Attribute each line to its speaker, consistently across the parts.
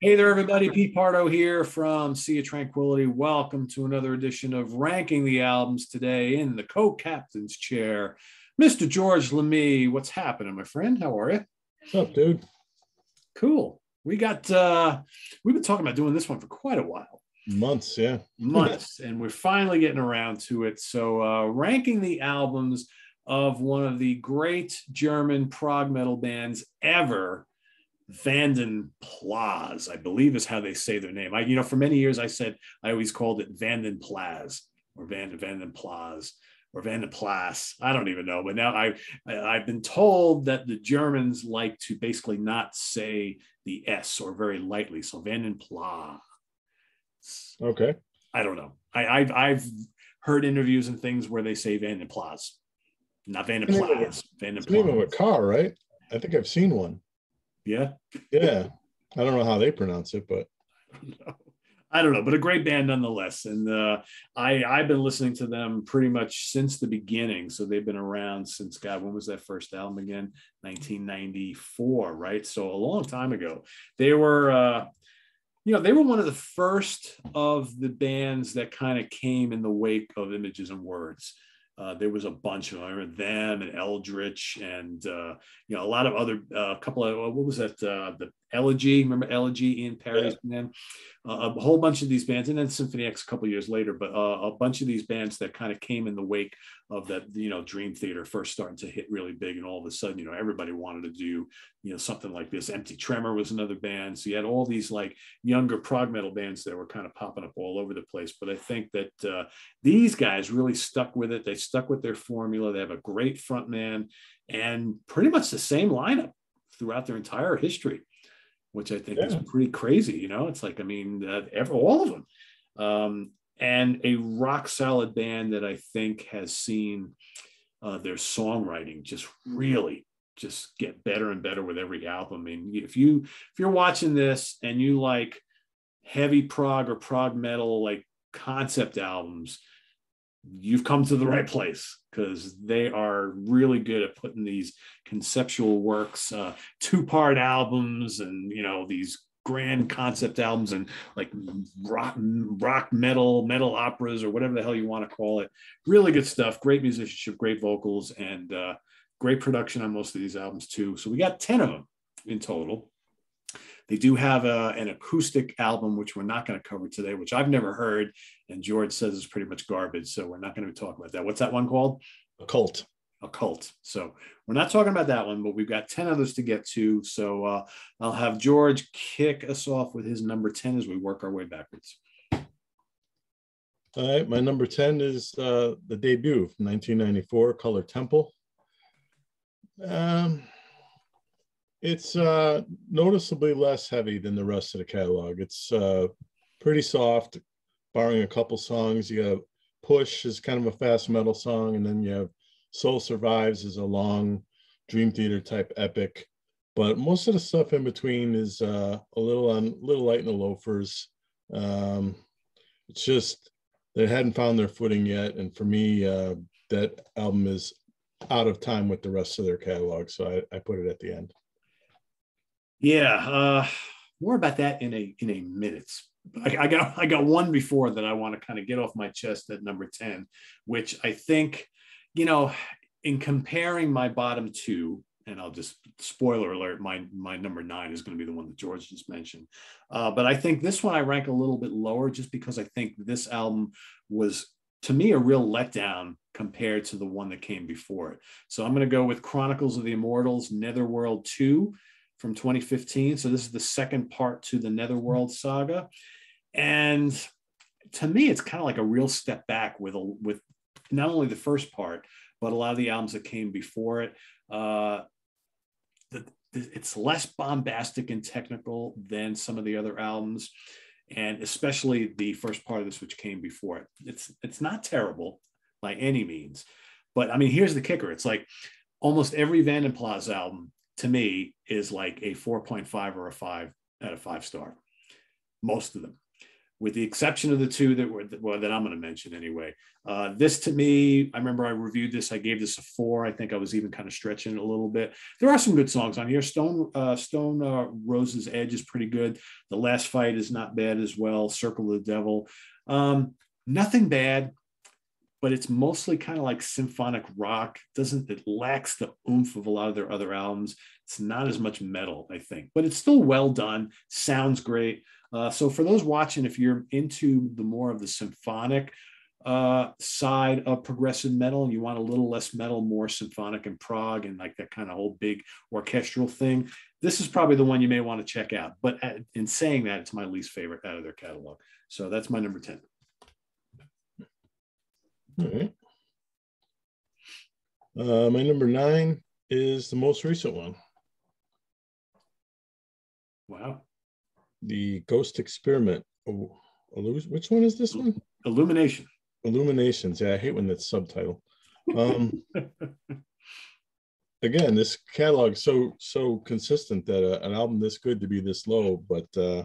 Speaker 1: Hey there, everybody. Pete Pardo here from Sea of Tranquility. Welcome to another edition of Ranking the Albums today in the co-captain's chair. Mr. George Lamie, what's happening, my friend? How are you?
Speaker 2: What's up, dude?
Speaker 1: Cool. We got uh we've been talking about doing this one for quite a while.
Speaker 2: Months, yeah.
Speaker 1: Months, and we're finally getting around to it. So uh ranking the albums of one of the great German prog metal bands ever Vanden Plas, I believe is how they say their name. I, you know, for many years I said I always called it Vanden Plas or Van Vanden Plas or Vanden Plas. I don't even know, but now I, I have been told that the Germans like to basically not say the S or very lightly. So Vanden Plas.
Speaker 2: Okay.
Speaker 1: I don't know. I, I've I've heard interviews and things where they say Vanden Plas, not Vanden Plas. Vanden
Speaker 2: Plas. Name of a car, right? I think I've seen one.
Speaker 1: Yeah.
Speaker 2: Yeah. I don't know how they pronounce it, but
Speaker 1: I don't know, but a great band nonetheless. And uh, I I've been listening to them pretty much since the beginning. So they've been around since God. When was that first album again? 1994, right? So a long time ago. They were. Uh, you know, they were one of the first of the bands that kind of came in the wake of Images and Words. Uh, there was a bunch of them, them and Eldritch, and uh, you know a lot of other, a uh, couple of what was that? Uh, the Elegy, remember Elegy in Paris, yeah. man? Uh, a whole bunch of these bands, and then Symphony X a couple years later, but uh, a bunch of these bands that kind of came in the wake of that, you know, Dream Theater first starting to hit really big, and all of a sudden, you know, everybody wanted to do, you know, something like this. Empty Tremor was another band, so you had all these like younger prog metal bands that were kind of popping up all over the place. But I think that uh, these guys really stuck with it. They stuck with their formula. They have a great front man and pretty much the same lineup throughout their entire history which I think yeah. is pretty crazy. You know, it's like I mean, uh, every, all of them, um, and a rock solid band that I think has seen uh, their songwriting just really just get better and better with every album. I mean, if you if you're watching this and you like heavy prog or prog metal like concept albums, you've come to the right place because they are really good at putting these conceptual works, uh, two part albums, and you know these grand concept albums and like rock, rock metal, metal operas, or whatever the hell you want to call it. Really good stuff. Great musicianship, great vocals, and uh, great production on most of these albums too. So we got ten of them in total. They do have a, an acoustic album, which we're not going to cover today, which I've never heard. And George says is pretty much garbage. So we're not going to talk about that. What's that one called?
Speaker 2: AcCult.
Speaker 1: AcCult. So we're not talking about that one, but we've got 10 others to get to. So uh, I'll have George kick us off with his number 10 as we work our way backwards.
Speaker 2: All right, my number 10 is uh, the debut, 1994, Color Temple. Um, it's uh, noticeably less heavy than the rest of the catalog. It's uh, pretty soft, barring a couple songs. You have Push is kind of a fast metal song, and then you have Soul Survives is a long Dream Theater type epic. But most of the stuff in between is uh, a little on, little light in the loafers. Um, it's just they hadn't found their footing yet, and for me, uh, that album is out of time with the rest of their catalog, so I, I put it at the end.
Speaker 1: Yeah, uh, more about that in a in a minute. I, I, got I got one before that I want to kind of get off my chest at number ten, which I think, you know, in comparing my bottom two, and I'll just spoiler alert, my my number nine is going to be the one that George just mentioned. Uh, but I think this one I rank a little bit lower just because I think this album was to me a real letdown compared to the one that came before it. So I'm going to go with Chronicles of the Immortals, Netherworld 2 from 2015. So this is the second part to the Netherworld saga. And to me, it's kind of like a real step back with a, with not only the first part, but a lot of the albums that came before it. Uh, the, it's less bombastic and technical than some of the other albums, and especially the first part of this, which came before it. It's it's not terrible by any means, but I mean, here's the kicker: it's like almost every Vanden Plas album to me is like a 4.5 or a five out of five star most of them with the exception of the two that were well, that I'm going to mention anyway. Uh, this to me, I remember I reviewed this. I gave this a four. I think I was even kind of stretching it a little bit. There are some good songs on here. Stone uh, Stone uh, Rose's Edge is pretty good. The Last Fight is not bad as well. Circle of the Devil, um, nothing bad, but it's mostly kind of like symphonic rock. Doesn't it lacks the oomph of a lot of their other albums? It's not as much metal, I think, but it's still well done. Sounds great. Uh, so for those watching, if you're into the more of the symphonic uh, side of progressive metal and you want a little less metal, more symphonic and prog and like that kind of whole big orchestral thing, this is probably the one you may want to check out. But at, in saying that, it's my least favorite out of their catalog. So that's my number 10.
Speaker 2: All right. Uh, my number nine is the most recent one.
Speaker 1: Wow
Speaker 2: the Ghost Experiment. Oh, which one is this one?
Speaker 1: Illumination.
Speaker 2: Illuminations. Yeah, I hate when that's subtitle. Um, again, this catalog so so consistent that uh, an album this good to be this low, but uh,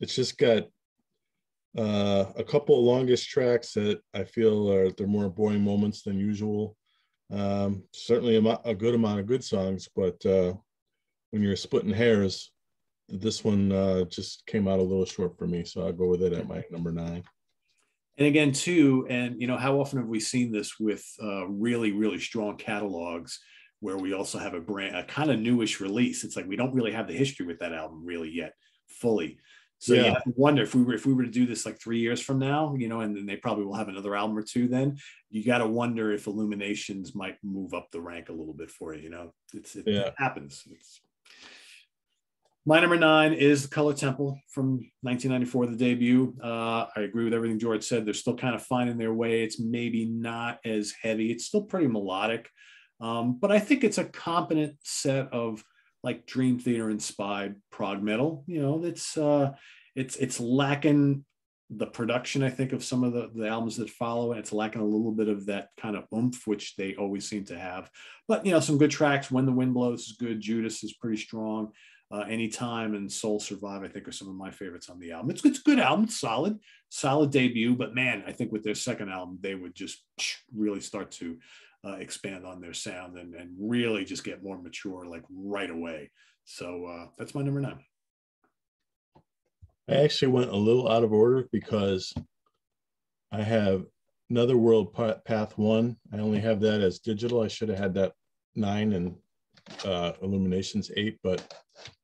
Speaker 2: it's just got uh, a couple of longest tracks that I feel are they're more boring moments than usual. Um, certainly a, a, good amount of good songs, but uh, when you're splitting hairs, this one uh, just came out a little short for me, so I'll go with it at my number nine.
Speaker 1: And again, too, and you know, how often have we seen this with uh, really, really strong catalogs where we also have a brand, a kind of newish release? It's like we don't really have the history with that album really yet fully. So yeah. you wonder if we were if we were to do this like three years from now, you know, and then they probably will have another album or two. Then you got to wonder if Illuminations might move up the rank a little bit for you. You know, it's it yeah. happens. It's my number nine is Color Temple from 1994, the debut. Uh, I agree with everything George said. They're still kind of finding their way. It's maybe not as heavy. It's still pretty melodic, um, but I think it's a competent set of like Dream Theater inspired prog metal. You know, it's uh, it's it's lacking the production. I think of some of the, the albums that follow, and it's lacking a little bit of that kind of oomph, which they always seem to have. But you know, some good tracks. When the Wind Blows is good. Judas is pretty strong uh, Anytime and Soul Survive, I think are some of my favorites on the album. It's, it's a good album, solid, solid debut. But man, I think with their second album, they would just really start to uh, expand on their sound and, and really just get more mature like right away. So uh, that's my number nine.
Speaker 2: I actually went a little out of order because I have Netherworld Path One. I only have that as digital. I should have had that nine and uh, Illuminations eight, but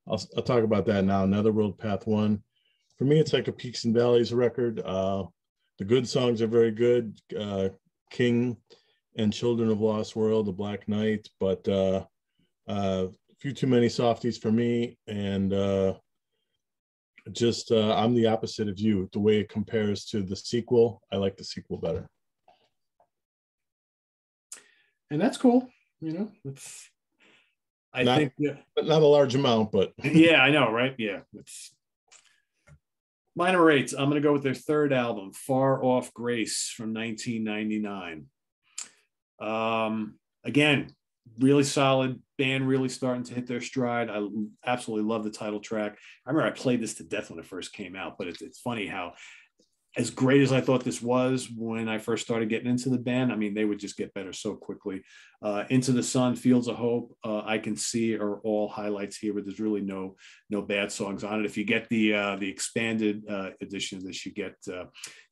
Speaker 2: I'll, I'll talk about that now. Netherworld Path One. For me, it's like a peaks and valleys record. Uh, the good songs are very good. Uh, King and Children of Lost World, The Black Knight, but uh, uh, a few too many softies for me. And uh, just, uh, I'm the opposite of you. The way it compares to the sequel, I like the sequel better.
Speaker 1: And that's cool. You know, it's I
Speaker 2: not,
Speaker 1: think,
Speaker 2: yeah. but not a large amount, but
Speaker 1: yeah, I know, right? Yeah, it's my number eight. I'm going to go with their third album, Far Off Grace from 1999. Um, again, really solid band, really starting to hit their stride. I absolutely love the title track. I remember I played this to death when it first came out, but it's, it's funny how as great as I thought this was when I first started getting into the band, I mean, they would just get better so quickly. Uh, into the Sun, Fields of Hope, uh, I can see are all highlights here, but there's really no no bad songs on it. If you get the uh, the expanded uh, edition of this, you get uh,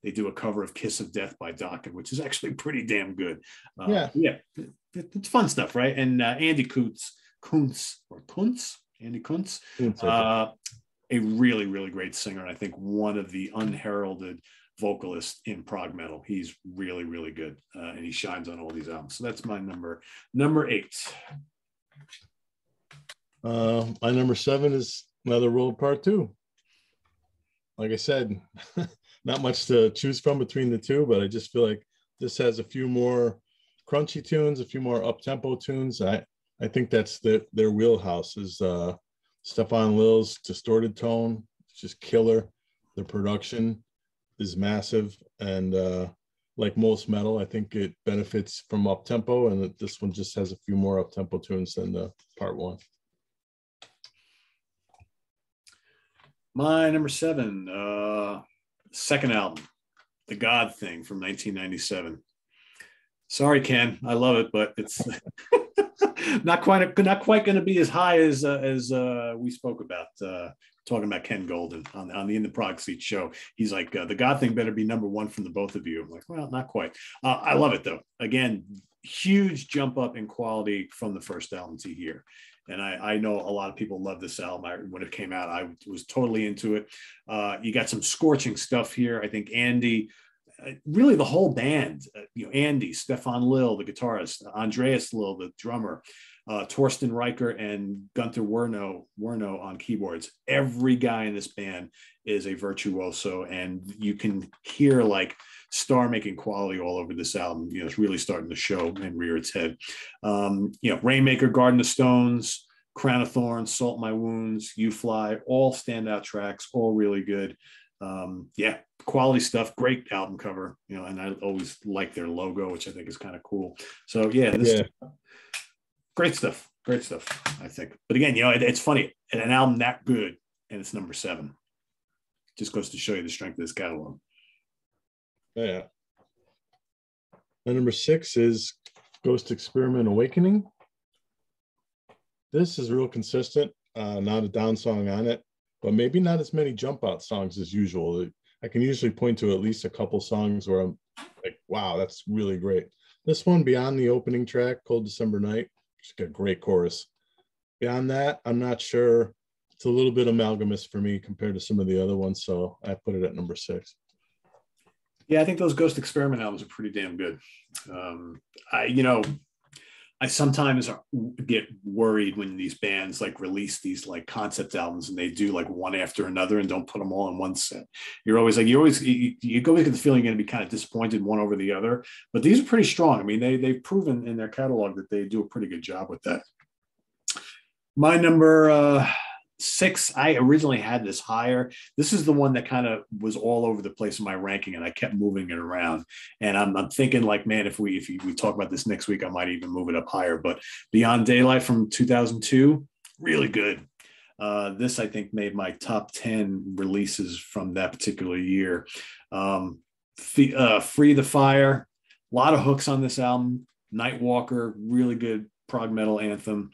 Speaker 1: they do a cover of Kiss of Death by Dokken, which is actually pretty damn good. Uh,
Speaker 2: yeah,
Speaker 1: yeah, it's fun stuff, right? And Andy Kuntz, Kuntz or Kuntz, Andy Kuntz, Kuntz a really, really great singer. And I think one of the unheralded vocalists in prog metal. He's really, really good. Uh, and he shines on all these albums. So that's my number, number eight.
Speaker 2: Uh, my number seven is Netherworld Part Two. Like I said, not much to choose from between the two, but I just feel like this has a few more crunchy tunes, a few more up tempo tunes. I I think that's the, their wheelhouse is uh, Stefan Lill's distorted tone, just killer. The production is massive, and uh, like most metal, I think it benefits from up tempo, and this one just has a few more up tempo tunes than the part one.
Speaker 1: My number seven, uh, second album, The God Thing from 1997. Sorry, Ken, I love it, but it's not quite not quite going to be as high as uh, as uh, we spoke about uh, talking about Ken Golden on, on the In the Prog Seat show. He's like, uh, the God thing better be number one from the both of you. I'm like, well, not quite. Uh, I love it though. Again, huge jump up in quality from the first album to here. And I, I know a lot of people love this album. I, when it came out, I was totally into it. Uh, you got some scorching stuff here. I think Andy, really the whole band, uh, you know, Andy, Stefan Lill, the guitarist, Andreas Lill, the drummer, uh, Torsten Reichert and Gunther Werno, Werno on keyboards. Every guy in this band is a virtuoso, and you can hear like star making quality all over this album. You know, it's really starting to show and rear its head. Um, you know, Rainmaker, Garden of Stones, Crown of Thorns, Salt My Wounds, You Fly, all standout tracks, all really good. Um, yeah, quality stuff, great album cover, you know, and I always like their logo, which I think is kind of cool. So yeah, this yeah great stuff. Great stuff, I think. But again, you know, it, it's funny. And an album that good and it's number seven just goes to show you the strength of this catalog.
Speaker 2: Yeah. My number six is Ghost Experiment Awakening. This is real consistent. Uh, not a down song on it, but maybe not as many jump out songs as usual. I can usually point to at least a couple songs where I'm like, wow, that's really great. This one, beyond the opening track, Cold December Night, just got a great chorus. Beyond that, I'm not sure. It's a little bit amalgamous for me compared to some of the other ones, so I put it at number six.
Speaker 1: Yeah, I think those Ghost Experiment albums are pretty damn good. Um, I, you know, I sometimes get worried when these bands like release these like concept albums and they do like one after another and don't put them all in one set. You're always like you always you, you always get the feeling you're going to be kind of disappointed one over the other. But these are pretty strong. I mean, they they've proven in their catalog that they do a pretty good job with that. My number uh, six i originally had this higher. This is the one that kind of was all over the place in my ranking and i kept moving it around. And i'm, I'm thinking like man if we if we talk about this next week i might even move it up higher. But beyond daylight from 2002 really good. Uh, this i think made my top 10 releases from that particular year. Um, uh, free the fire a lot of hooks on this album. Nightwalker really good prog metal anthem.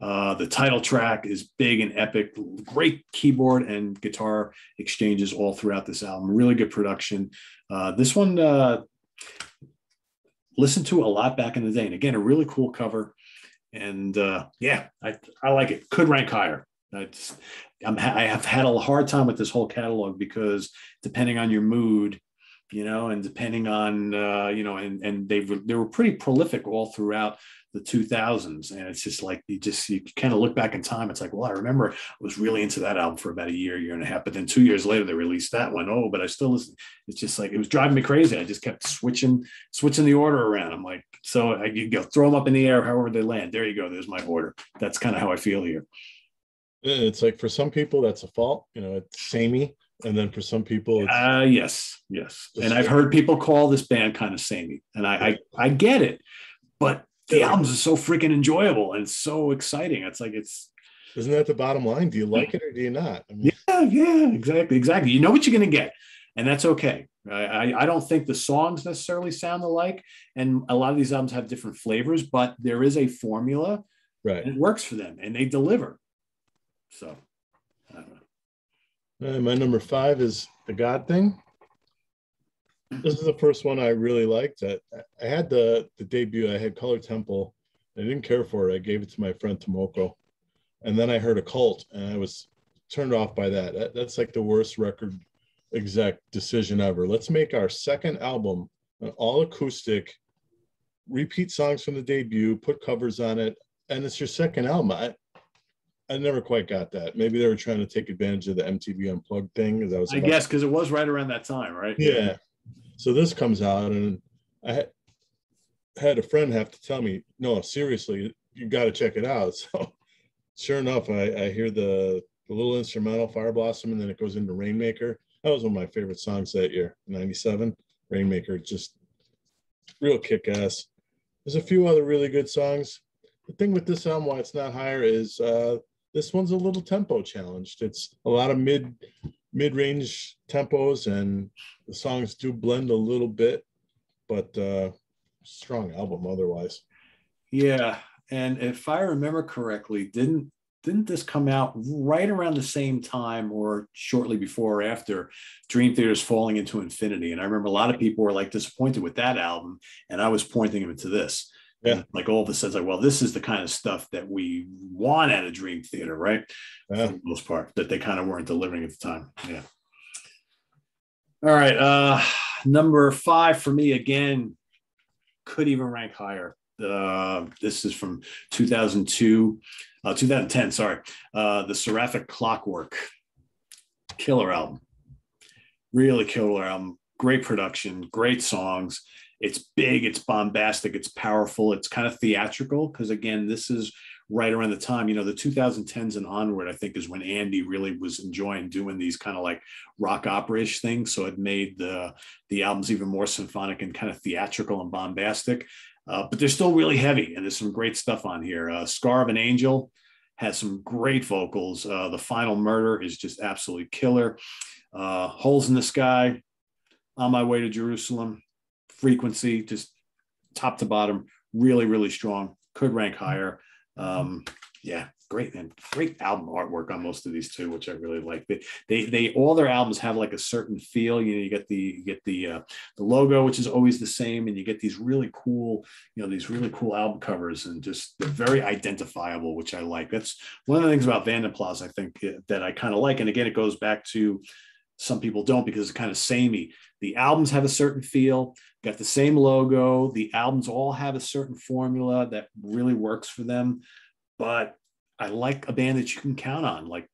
Speaker 1: Uh, the title track is big and epic. Great keyboard and guitar exchanges all throughout this album. Really good production. Uh, this one, uh, listened to a lot back in the day. And again, a really cool cover. And uh, yeah, I, I like it. Could rank higher. I, just, I'm, I have had a hard time with this whole catalog because depending on your mood, you know, and depending on, uh, you know, and, and they they were pretty prolific all throughout the 2000s and it's just like you just you kind of look back in time it's like well i remember i was really into that album for about a year year and a half but then two years later they released that one. Oh but i still listen it's just like it was driving me crazy. I just kept switching switching the order around. I'm like so i you go throw them up in the air however they land. There you go there's my order. That's kind of how i feel here.
Speaker 2: It's like for some people that's a fault you know it's samey and then for some people
Speaker 1: uh yes yes and i've heard people call this band kind of samey and i i, I get it but the albums are so freaking enjoyable and so exciting. It's like it's
Speaker 2: isn't that the bottom line? Do you like it or do you not?
Speaker 1: I mean, yeah, yeah, exactly, exactly. You know what you're gonna get, and that's okay. I, I don't think the songs necessarily sound alike, and a lot of these albums have different flavors, but there is a formula,
Speaker 2: right?
Speaker 1: it works for them, and they deliver. So, I don't
Speaker 2: know. My number five is the God thing this is the first one I really liked. I, I had the the debut. I had Color Temple. I didn't care for it. I gave it to my friend Tomoko, and then I heard a cult, and I was turned off by that. that. That's like the worst record exec decision ever. Let's make our second album an all acoustic, repeat songs from the debut, put covers on it, and it's your second album. I, I never quite got that. Maybe they were trying to take advantage of the MTV Unplugged thing. Because I was,
Speaker 1: I guess, because it was right around that time, right?
Speaker 2: Yeah, so this comes out, and I had a friend have to tell me, no, seriously, you got to check it out. So sure enough, I, I hear the, the little instrumental Fire Blossom, and then it goes into Rainmaker. That was one of my favorite songs that year, 97. Rainmaker, just real kick ass. There's a few other really good songs. The thing with this album, why it's not higher, is uh, this one's a little tempo challenged. It's a lot of mid mid-range tempos and the songs do blend a little bit, but uh, strong album otherwise.
Speaker 1: Yeah, and if I remember correctly, didn't didn't this come out right around the same time or shortly before or after Dream Theater's Falling into Infinity? And I remember a lot of people were like disappointed with that album, and I was pointing them to this. Yeah. Like all of a sudden, like, well, this is the kind of stuff that we want at a Dream Theater, right? Yeah. For the most part, that they kind of weren't delivering at the time. Yeah. All right. Uh number five for me again, could even rank higher. Uh, this is from 2002 uh, 2010, sorry, uh, the Seraphic Clockwork, killer album, really killer album, great production, great songs. It's big, it's bombastic, it's powerful, it's kind of theatrical because again, this is right around the time, you know, the 2010s and onward, I think is when Andy really was enjoying doing these kind of like rock opera-ish things. So it made the the albums even more symphonic and kind of theatrical and bombastic. Uh, but they're still really heavy, and there's some great stuff on here. Uh, Scar of an Angel has some great vocals. Uh, the Final Murder is just absolutely killer. Uh, Holes in the Sky, On My Way to Jerusalem, Frequency, just top to bottom, really, really strong. Could rank higher. Um, yeah, great and great album artwork on most of these too, which I really like. They, they, they all their albums have like a certain feel. You know, you get the you get the uh, the logo, which is always the same, and you get these really cool, you know, these really cool album covers, and just they're very identifiable, which I like. That's one of the things about Vanden Plas I think uh, that I kind of like. And again, it goes back to some people don't because it's kind of samey. The albums have a certain feel, got the same logo. The albums all have a certain formula that really works for them, but I like a band that you can count on, like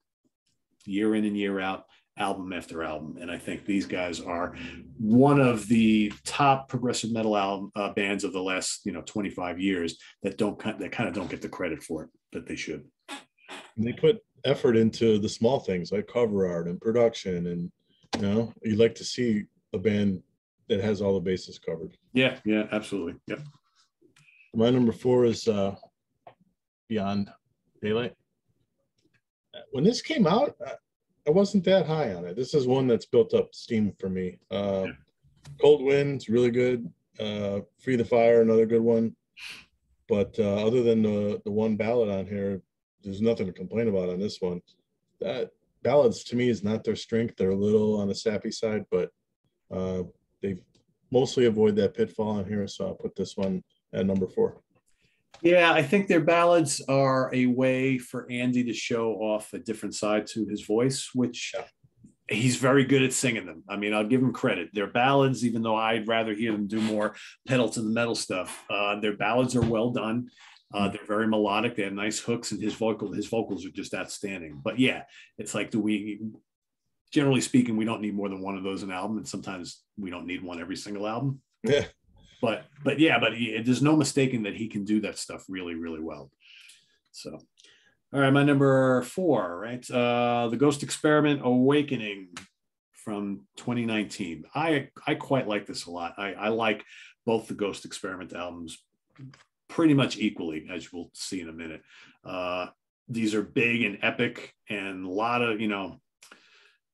Speaker 1: year in and year out, album after album. And I think these guys are one of the top progressive metal album uh, bands of the last, you know, 25 years that don't that kind of don't get the credit for it that they should.
Speaker 2: And they put effort into the small things like cover art and production, and you know, you like to see a band that has all the bases covered.
Speaker 1: Yeah, yeah, absolutely. Yep.
Speaker 2: My number four is uh, Beyond Daylight. When this came out, I wasn't that high on it. This is one that's built up steam for me. Uh, yeah. Cold Wind's really good. Uh, Free the Fire, another good one. But uh, other than the the one ballad on here, there's nothing to complain about on this one. That ballads to me is not their strength. They're a little on the sappy side, but uh, they mostly avoid that pitfall in here. So I'll put this one at number four.
Speaker 1: Yeah, I think their ballads are a way for Andy to show off a different side to his voice, which yeah. he's very good at singing them. I mean, I'll give him credit. Their ballads, even though I'd rather hear them do more pedal to the metal stuff, uh, their ballads are well done. Uh, they're very melodic. They have nice hooks, and his vocal his vocals are just outstanding. But yeah, it's like do we generally speaking, we don't need more than one of those an album, and sometimes we don't need one every single album.
Speaker 2: Yeah
Speaker 1: but but yeah, but he, there's no mistaking that he can do that stuff really really well. So, all right, my number four, right? Uh, the Ghost Experiment Awakening from 2019. I I quite like this a lot. I, I like both the Ghost Experiment albums pretty much equally, as we'll see in a minute. Uh, these are big and epic, and a lot of you know.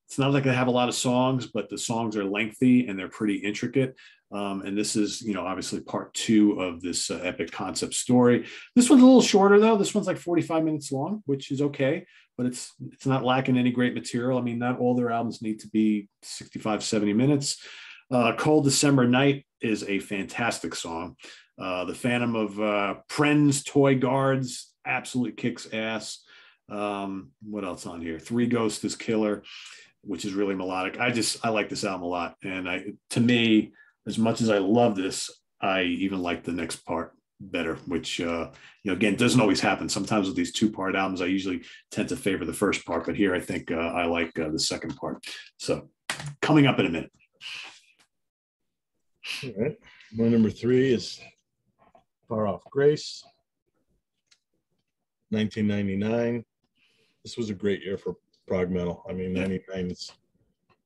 Speaker 1: It's not like they have a lot of songs, but the songs are lengthy and they're pretty intricate. Um, and this is, you know, obviously part two of this uh, epic concept story. This one's a little shorter though. This one's like 45 minutes long, which is okay, but it's it's not lacking any great material. I mean, not all their albums need to be 65, 70 minutes. Uh, Cold December Night is a fantastic song. Uh, the Phantom of uh, Pren's Toy Guards absolutely kicks ass. Um, what else on here? Three Ghosts is killer, which is really melodic. I just I like this album a lot, and I to me as much as I love this, I even like the next part better, which uh, you know again doesn't always happen. Sometimes with these two part albums, I usually tend to favor the first part, but here I think uh, I like uh, the second part. So coming up in a minute.
Speaker 2: All right, my number three is Far Off Grace, 1999. This was a great year for prog metal. I mean, 99 is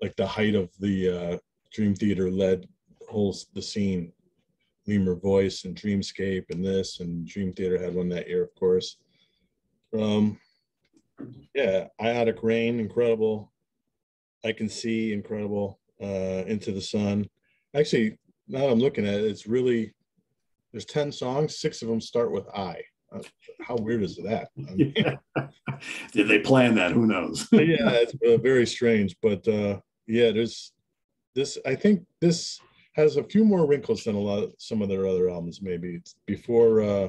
Speaker 2: like the height of the uh, Dream Theater led whole the scene lemur voice and dreamscape and this and dream theater had one that year of course um yeah Iodic Rain incredible I can see incredible. Uh, Into the Sun. Actually, now I'm looking at it, it's really there's 10 songs, six of them start with I. Uh, how weird is that? I mean,
Speaker 1: yeah. Did they plan that? Who knows?
Speaker 2: yeah, it's uh, very strange, but uh, yeah, there's this. I think this has a few more wrinkles than a lot of some of their other albums. Maybe it's before uh,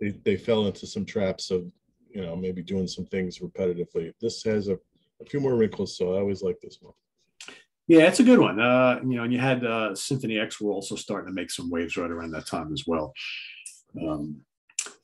Speaker 2: they they fell into some traps of you know maybe doing some things repetitively. This has a, a few more wrinkles, so I always like this one.
Speaker 1: Yeah, it's a good one. Uh, you know, and you had uh, Symphony X were also starting to make some waves right around that time as well. Um,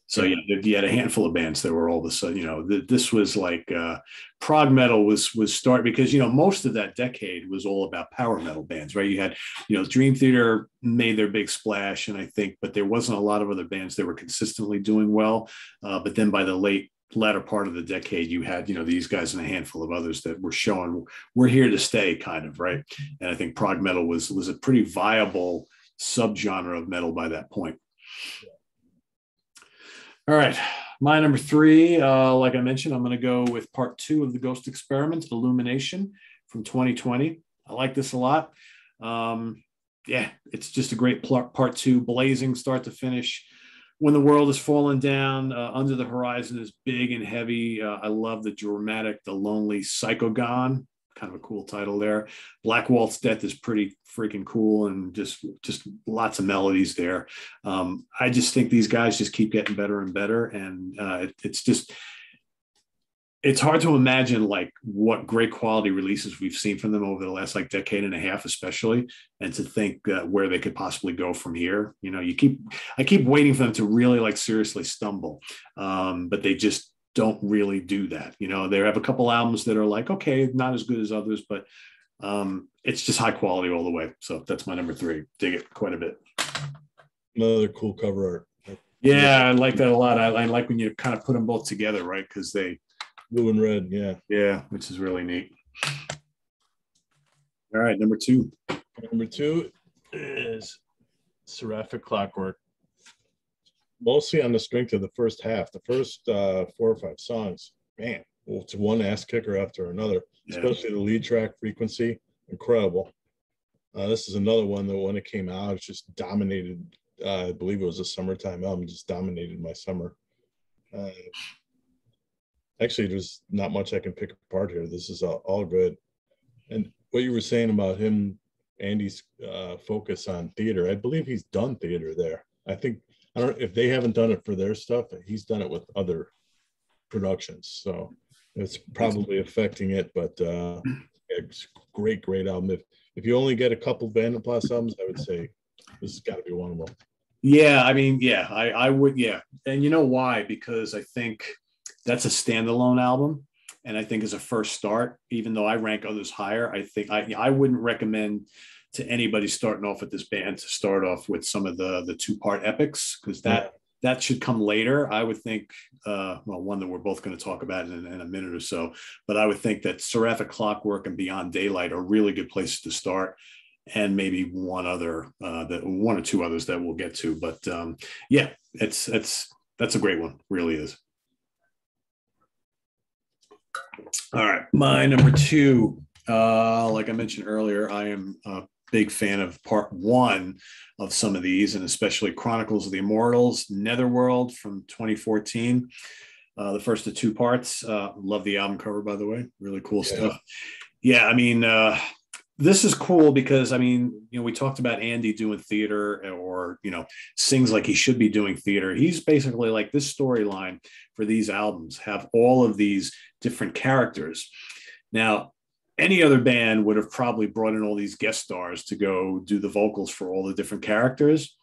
Speaker 1: so yeah, you had a handful of bands that were all of a sudden, you know, th- this was like uh, prog metal was was start because you know most of that decade was all about power metal bands, right? You had, you know, Dream Theater made their big splash, and I think, but there wasn't a lot of other bands that were consistently doing well. Uh, but then by the late latter part of the decade, you had, you know, these guys and a handful of others that were showing we're here to stay, kind of, right? And I think prog metal was was a pretty viable subgenre of metal by that point. All right, my number three, uh, like I mentioned, I'm going to go with part two of the Ghost Experiment, Illumination from 2020. I like this a lot. Um, yeah, it's just a great part two, blazing start to finish when the world is falling down, uh, under the horizon is big and heavy. Uh, I love the dramatic, the lonely psychogon. Kind of a cool title there. Black Waltz Death is pretty freaking cool and just just lots of melodies there. Um, I just think these guys just keep getting better and better, and uh, it, it's just it's hard to imagine like what great quality releases we've seen from them over the last like decade and a half especially and to think uh, where they could possibly go from here you know you keep i keep waiting for them to really like seriously stumble um, but they just don't really do that you know they have a couple albums that are like okay not as good as others but um, it's just high quality all the way so that's my number three dig it quite a bit
Speaker 2: another cool cover art
Speaker 1: yeah i like that a lot i, I like when you kind of put them both together right because they
Speaker 2: Blue and red, yeah.
Speaker 1: Yeah, which is really neat. All right, number two.
Speaker 2: Number two is Seraphic Clockwork. Mostly on the strength of the first half. The first uh, four or five songs, man, well, it's one ass kicker after another, yeah. especially the lead track frequency. Incredible. Uh, this is another one that when it came out, it just dominated. Uh, I believe it was a summertime album, just dominated my summer. Uh, actually there's not much I can pick apart here. This is all, all good. And what you were saying about him, Andy's uh, focus on theater, I believe he's done theater there. I think I don't if they haven't done it for their stuff, he's done it with other productions. So it's probably affecting it, but uh, it's great, great album. If if you only get a couple Vanden Plas albums, I would say this has got to be one of them.
Speaker 1: Yeah, I mean, yeah, I, I would, yeah, and you know why? Because I think that's a standalone album and i think as a first start even though i rank others higher i think i, I wouldn't recommend to anybody starting off with this band to start off with some of the the two part epics because that that should come later i would think uh, well one that we're both going to talk about in, in, a minute or so but i would think that seraphic clockwork and beyond daylight are really good places to start and maybe one other uh, that one or two others that we'll get to but um, yeah it's it's that's a great one really is all right, my number two. Uh, like I mentioned earlier, I am a big fan of part one of some of these, and especially Chronicles of the Immortals, Netherworld from 2014. Uh, the first of two parts. Uh, love the album cover, by the way. Really cool yeah. stuff. Yeah, I mean, uh, this is cool because I mean, you know, we talked about Andy doing theater or, you know, sings like he should be doing theater. He's basically like this storyline for these albums have all of these different characters. Now, any other band would have probably brought in all these guest stars to go do the vocals for all the different characters.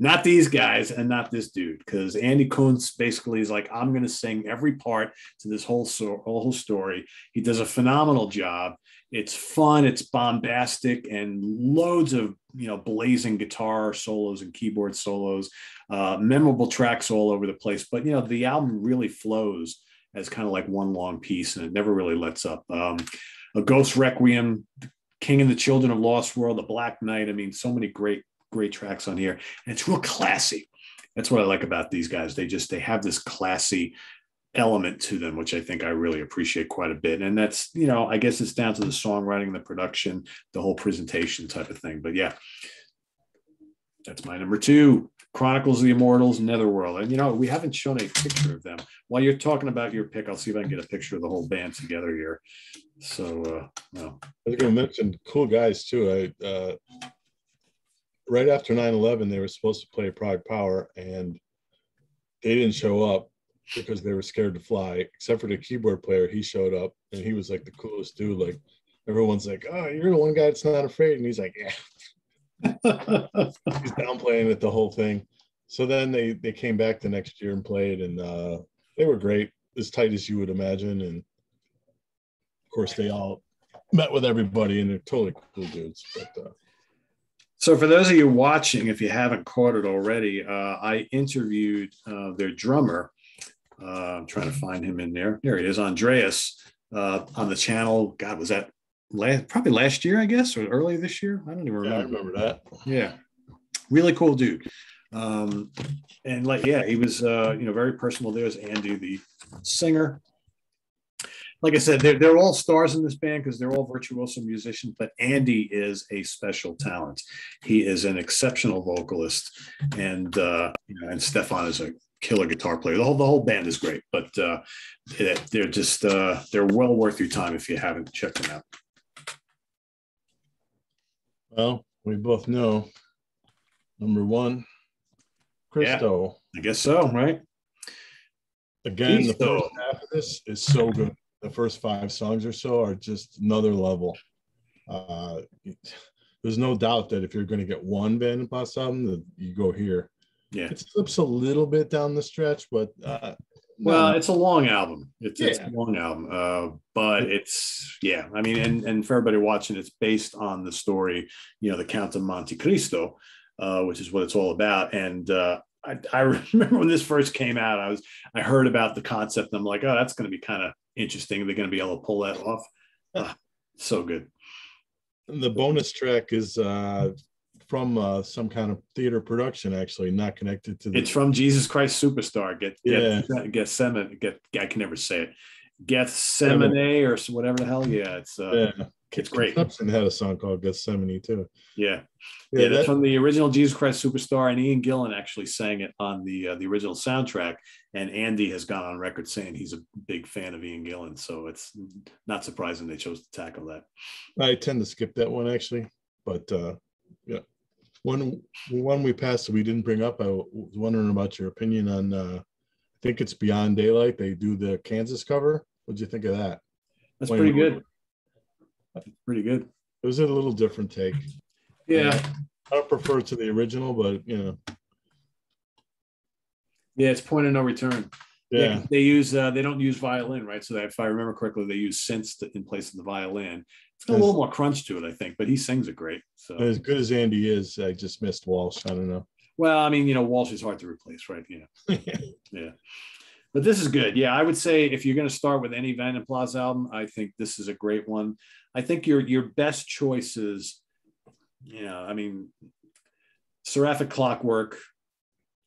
Speaker 1: Not these guys and not this dude, because Andy Kuntz basically is like, I'm going to sing every part to this whole, so- whole story. He does a phenomenal job it's fun it's bombastic and loads of you know blazing guitar solos and keyboard solos uh, memorable tracks all over the place but you know the album really flows as kind of like one long piece and it never really lets up um, a ghost requiem king and the children of lost world a black knight i mean so many great great tracks on here and it's real classy that's what i like about these guys they just they have this classy element to them, which I think I really appreciate quite a bit. And that's, you know, I guess it's down to the songwriting, the production, the whole presentation type of thing. But yeah, that's my number two. Chronicles of the Immortals, Netherworld. And you know, we haven't shown a picture of them. While you're talking about your pick, I'll see if I can get a picture of the whole band together here. So, uh, well.
Speaker 2: I was going to mention cool guys too. I, uh, right after 9 11, they were supposed to play ProgPower and they didn't show up because they were scared to fly, except for the keyboard player. He showed up and he was like the coolest dude. Like, everyone's like, oh, you're the one guy that's not afraid. And he's like, yeah. He's downplaying it the whole thing. So then they they came back the next year and played, and uh, they were great, as tight as you would imagine. And of course, they all met with everybody, and they're totally cool dudes. But uh,
Speaker 1: so, for those of you watching, if you haven't caught it already, uh, I interviewed uh, their drummer. Uh, I'm trying to find him in there. There he is, Andreas, uh, on the channel. God, was that last, probably last year, I guess, or early this year? I don't even remember.
Speaker 2: yeah, I remember that.
Speaker 1: Yeah, really cool dude. Um, and like, yeah, he was, uh, you know, very personal. There's Andy, the singer. Like I said, they're, they're all stars in this band because they're all virtuoso musicians, but Andy is a special talent. He is an exceptional vocalist, and uh, you know, and Stefan is a killer guitar player. The whole the whole band is great, but uh, they're just uh, they're well worth your time if you haven't checked them out.
Speaker 2: Well, we both know number one, Cristo.
Speaker 1: Yeah, I guess so, right?
Speaker 2: Again, Cristo. the first half of this is so good. The first five songs or so are just another level. Uh, there's no doubt that if you're going to get one Vanden Plas album, that you go here.
Speaker 1: Yeah,
Speaker 2: it slips a little bit down the stretch, but uh,
Speaker 1: well, it's a long album. It's, yeah. it's a long album, uh, but it's yeah. I mean, and and for everybody watching, it's based on the story, you know, the Count of Monte Cristo, uh, which is what it's all about. And uh, I, I remember when this first came out, I was I heard about the concept, and I'm like, oh, that's going to be kind of interesting. They're going to be able to pull that off. Uh, so good.
Speaker 2: The bonus track is uh, from uh, some kind of theater production, actually, not connected to.
Speaker 1: The- it's from Jesus Christ Superstar. Get yeah. Get Gethsemane. Get I can never say it. Gethsemane or whatever the hell. Yeah, it's uh, yeah. It's great.
Speaker 2: Clemson had a song called Gethsemane too.
Speaker 1: Yeah, yeah, yeah that's that, from the original Jesus Christ Superstar, and Ian Gillan actually sang it on the uh, the original soundtrack. And Andy has gone on record saying he's a big fan of Ian Gillan, so it's not surprising they chose to tackle that.
Speaker 2: I tend to skip that one actually, but uh, one one we passed we didn't bring up. I was wondering about your opinion on. Uh, I think it's Beyond Daylight. They do the Kansas cover. What'd you think of that?
Speaker 1: That's pretty good. That's pretty good.
Speaker 2: It was a little different take.
Speaker 1: Yeah,
Speaker 2: I prefer to the original, but you know.
Speaker 1: Yeah, it's point of no return.
Speaker 2: Yeah,
Speaker 1: they, they use uh, they don't use violin, right? So that if I remember correctly, they use synths in place of the violin. It's got a little more crunch to it, I think, but he sings it great. So
Speaker 2: as good as Andy is, I just missed Walsh. I don't know.
Speaker 1: Well, I mean, you know, Walsh is hard to replace, right? Yeah, yeah. But this is good. Yeah, I would say if you're going to start with any Vanden Plas album, I think this is a great one. I think your your best choices, you know, I mean, Seraphic Clockwork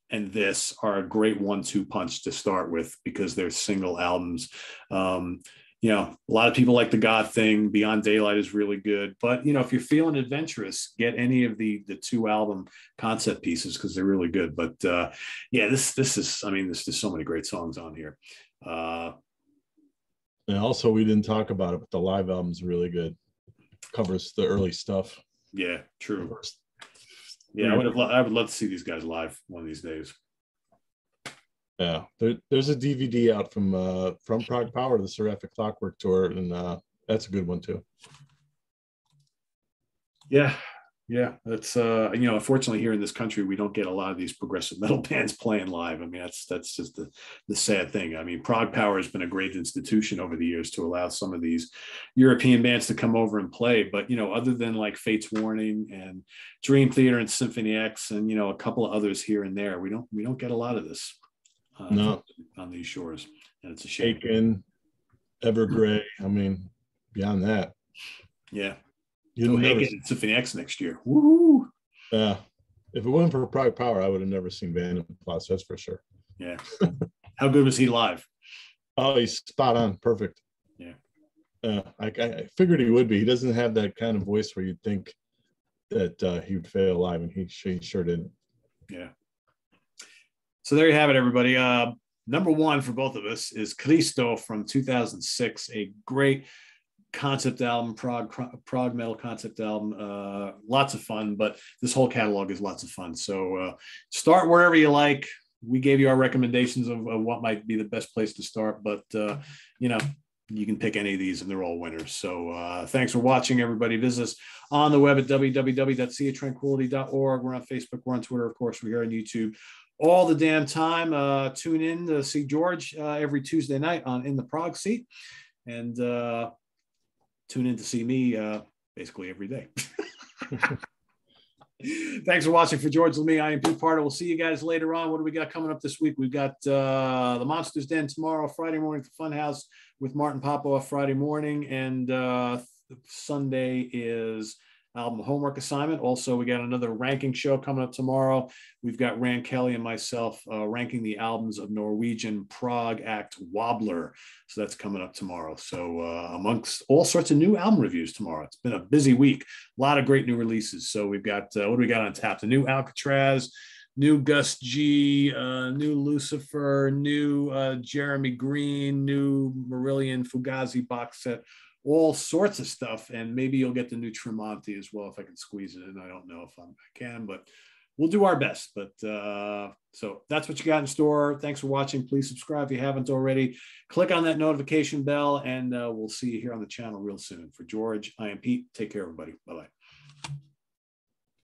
Speaker 1: and this are a great one-two punch to start with because they're single albums. Um, you know, a lot of people like the God thing. Beyond Daylight is really good, but you know, if you're feeling adventurous, get any of the the two album concept pieces because they're really good. But uh, yeah, this this is, I mean, there's just so many great songs on here. Uh,
Speaker 2: and also, we didn't talk about it, but the live album is really good. Covers the early stuff.
Speaker 1: Yeah, true. Yeah, I would have. I would love to see these guys live one of these days.
Speaker 2: Yeah, there, there's a DVD out from uh, from ProgPower, the Seraphic Clockwork tour, and uh, that's a good one too.
Speaker 1: Yeah, yeah, that's uh, you know, unfortunately here in this country we don't get a lot of these progressive metal bands playing live. I mean, that's that's just the the sad thing. I mean, Prague ProgPower has been a great institution over the years to allow some of these European bands to come over and play. But you know, other than like Fates Warning and Dream Theater and Symphony X and you know a couple of others here and there, we don't we don't get a lot of this
Speaker 2: uh, no.
Speaker 1: on these shores, and it's a shame.
Speaker 2: Aiken, Evergrey. I mean, beyond that,
Speaker 1: yeah. You know, never... Symphony X next year. Woo!
Speaker 2: Yeah. If it wasn't for ProgPower, I would have never seen Van Plus. That's for sure.
Speaker 1: Yeah. How good was he live?
Speaker 2: Oh, he's spot on. Perfect.
Speaker 1: Yeah.
Speaker 2: Uh, I, I figured he would be. He doesn't have that kind of voice where you'd think that uh, he would fail live, and he, he sure didn't.
Speaker 1: Yeah. So there you have it, everybody. Uh, number one for both of us is Cristo from 2006, a great concept album, prog prog metal concept album. Uh, lots of fun, but this whole catalog is lots of fun. So uh, start wherever you like. We gave you our recommendations of, of what might be the best place to start, but uh, you know you can pick any of these and they're all winners. So uh, thanks for watching, everybody. Visit us on the web at www.seatranquility.org. We're on Facebook, we're on Twitter, of course, we're here on YouTube all the damn time. Uh, tune in to see George uh, every Tuesday night on In the Prog Seat. And uh, tune in to see me uh, basically every day. Thanks for watching. For George Lamie, I am Pete Pardo. We'll see you guys later on. What do we got coming up this week? We've got uh, the Monsters Den tomorrow, Friday morning, the Funhouse with Martin Popoff Friday morning, and uh, Sunday is album homework assignment. Also, we got another ranking show coming up tomorrow. We've got Rand Kelly and myself uh, ranking the albums of Norwegian prog act Wobbler. So that's coming up tomorrow. So uh, amongst all sorts of new album reviews tomorrow. It's been a busy week. A lot of great new releases. So we've got uh, what do we got on tap? The new Alcatrazz. New Gus G, uh, new Lucifer, new uh, Jeremy Green, new Marillion Fugazi box set all sorts of stuff. And maybe you'll get the new Tremonti as well if I can squeeze it in. I don't know if I'm, I can, but we'll do our best. But uh, so that's what you got in store. Thanks for watching. Please subscribe if you haven't already. Click on that notification bell, and uh, we'll see you here on the channel real soon. For George, I am Pete. Take care, everybody. Bye bye.